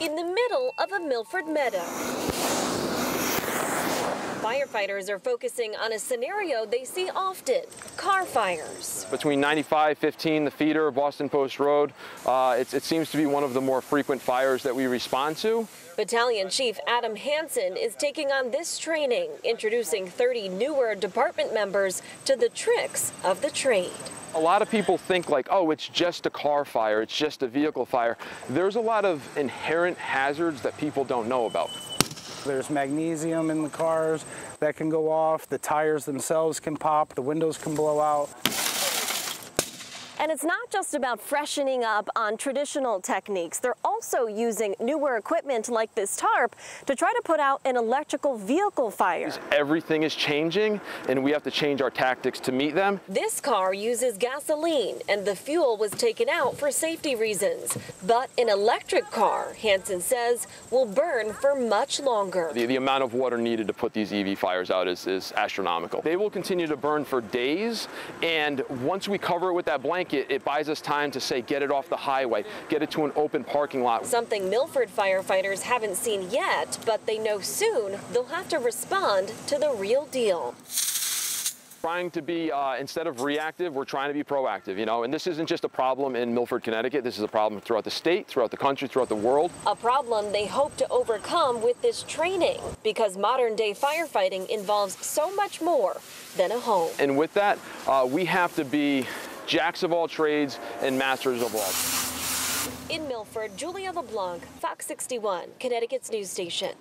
in the middle of a Milford meadow. Firefighters are focusing on a scenario they see often, car fires. Between 95, 15, the feeder, Boston Post Road, uh, it, it seems to be one of the more frequent fires that we respond to. Battalion Chief Adam Hansen is taking on this training, introducing 30 newer department members to the tricks of the trade. A lot of people think like, oh, it's just a car fire, it's just a vehicle fire. There's a lot of inherent hazards that people don't know about. There's magnesium in the cars that can go off, the tires themselves can pop, the windows can blow out. And it's not just about freshening up on traditional techniques. They're also using newer equipment like this tarp to try to put out an electrical vehicle fire. Everything is changing and we have to change our tactics to meet them. This car uses gasoline and the fuel was taken out for safety reasons. But an electric car, Hansen says, will burn for much longer. The, the amount of water needed to put these EV fires out is, is astronomical. They will continue to burn for days and once we cover it with that blanket, it, it buys us time to say, get it off the highway, get it to an open parking lot. Something Milford firefighters haven't seen yet, but they know soon they'll have to respond to the real deal trying to be, uh, instead of reactive, we're trying to be proactive, you know, and this isn't just a problem in Milford, Connecticut. This is a problem throughout the state, throughout the country, throughout the world. A problem they hope to overcome with this training because modern day firefighting involves so much more than a home. And with that, uh, we have to be jacks of all trades and masters of all. In Milford, Julia LeBlanc, Fox 61, Connecticut's news station.